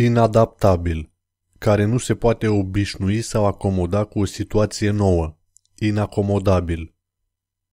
Inadaptabil. Care nu se poate obișnui sau acomoda cu o situație nouă. Inacomodabil.